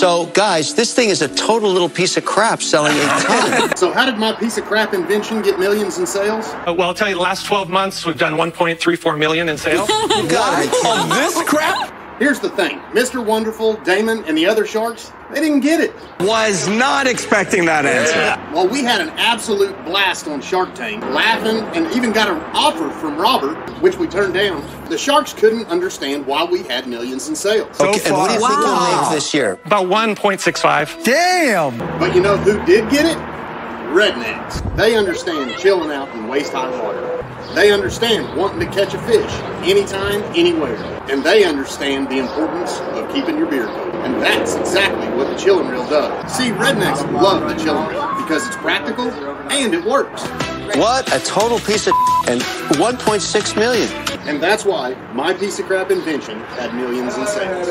So, guys, this thing is a total little piece of crap selling a ton. So how did my piece of crap invention get millions in sales? Uh, well, I'll tell you, the last 12 months, we've done 1.34 million in sales. You gotta be kidding. Of this crap? Here's the thing. Mr. Wonderful, Daymond, and the other sharks, they didn't get it. Was not expecting that answer. Well, we had an absolute blast on Shark Tank, laughing, and even got an offer from Robert, which we turned down. The sharks couldn't understand why we had millions in sales. So Okay, and what do you far. think you'll Wow. make this year? About 1.65. Damn. But you know who did get it? Rednecks. They understand chilling out in waist high water. They understand wanting to catch a fish anytime, anywhere. And they understand the importance of keeping your beer cold. And that's exactly what the Chill-N-Reel does. See, rednecks love the Chill-N-Reel because it's practical and it works. What a total piece of and 1.6 million. And that's why my piece of crap invention had millions in sales.